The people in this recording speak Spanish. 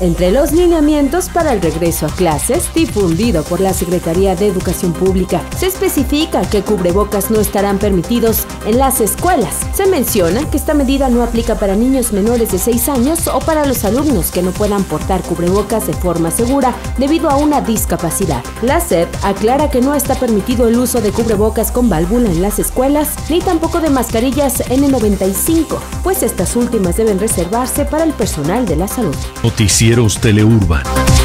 Entre los lineamientos para el regreso a clases, difundido por la Secretaría de Educación Pública, se especifica que cubrebocas no estarán permitidos en las escuelas. Se menciona que esta medida no aplica para niños menores de 6 años o para los alumnos que no puedan portar cubrebocas de forma segura debido a una discapacidad. La SEP aclara que no está permitido el uso de cubrebocas con válvula en las escuelas, ni tampoco de mascarillas N95, pues estas últimas deben reservarse para el personal de la salud. Noticieros Teleurban.